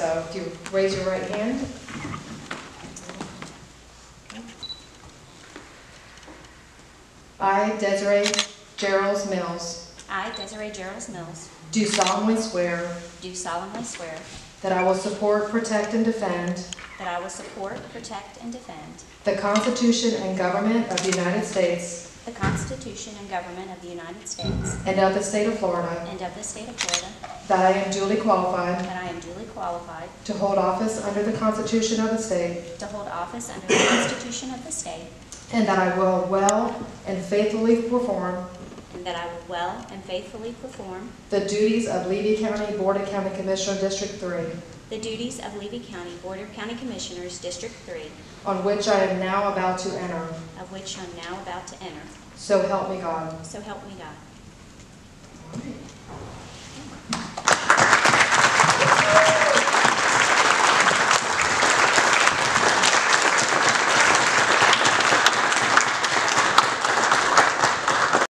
So if you raise your right hand. I, Desiree Gerald Mills, I, Desiree Gerald Mills, do solemnly swear do solemnly swear that I will support, protect, and defend that I will support, protect, and defend the Constitution and government of the United States the Constitution and government of the United States and of the state of Florida, and of the state of Florida, that I am duly qualified that I am duly qualified to hold office under the Constitution of the state, to hold office under the Constitution of the state, and that I will well and faithfully perform and that I will well and faithfully perform the duties of Levy County Board of County Commissioner District 3, the duties of Levy County Board of County Commissioners, District 3, on which I am now about to enter. of which I'm now about to enter. So help me God. So help me God.